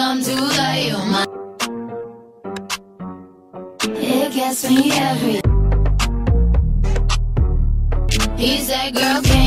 come to the my. It gets me every. He said, girl, can